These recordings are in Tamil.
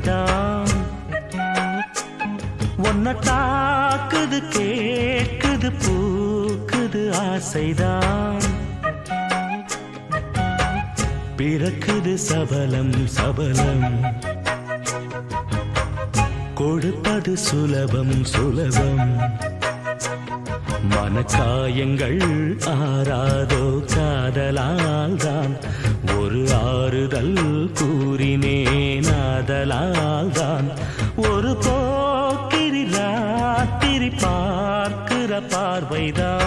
பார்வைதான் ஒன்ன தாக்குது கேக்குது பூக்குது ஆசைதான். பிறக்குது சபலம் சபலம். கொடுப்பது சுலபம் சுலபம். மனக்காயங்கள் ஆறாதோ காதலால் தான் ஒரு ஆறுதல் கூறினேன் பார்வைதான்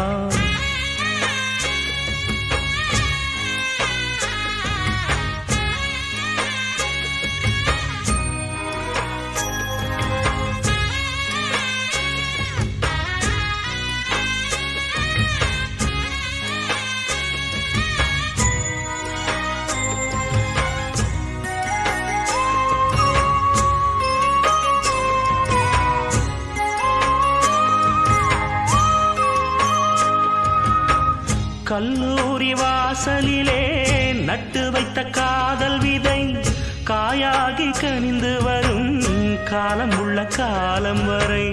வாசலிலே நட்டு வைத்த காதல் விதை. காயாகி கனிந்து வரும் காலம் உள்ள காலம் வரை.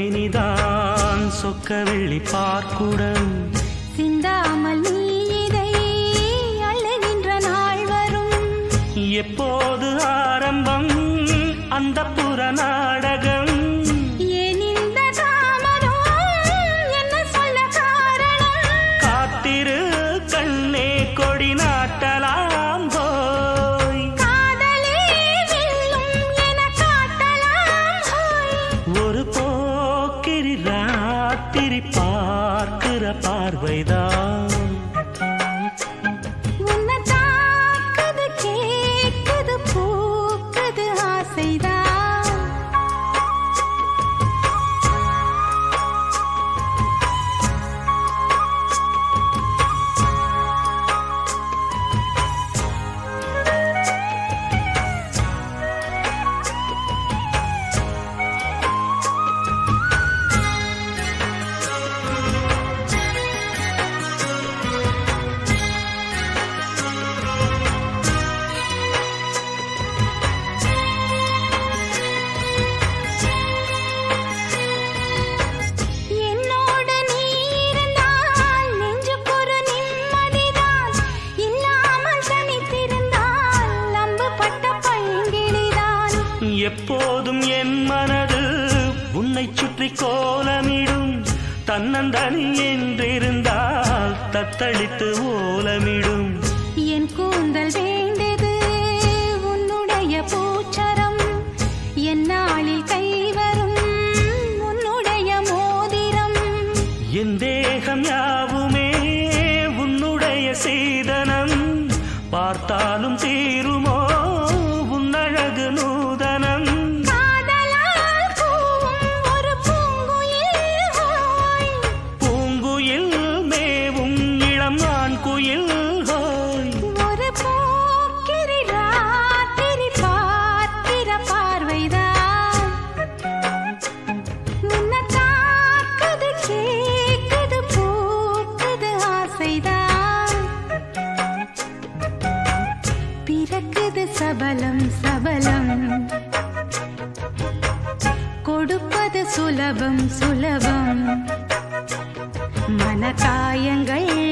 சிங்காரமேனிதான் சொக்க வெள்ளி பார்க்குடம் அந்த புற நாடகம் காத்திரு கண்ணே கொடி நாட்டலாம் போய். ஒரு போக்கிரி ராத்திரி பார்க்கிற பார்வைதான். எப்போதும் என் மனது. உன்னை சுற்றி கோலமிடும். தன்னந்தனி என்றிருந்தால் தத்தளித்து ஓலமிடும். என் கூந்தல் வேண்டது உன்னுடைய பூச்சரம். என் நாளில் கைவரும் உன்னுடைய மோதிரம். என் தேகம் யாவுமே உன்னுடைய சீதனம். பார்த்தாலும் சபலம் சபலம். கொடுப்பது சுலபம் சுலபம். மனக்காயங்கள்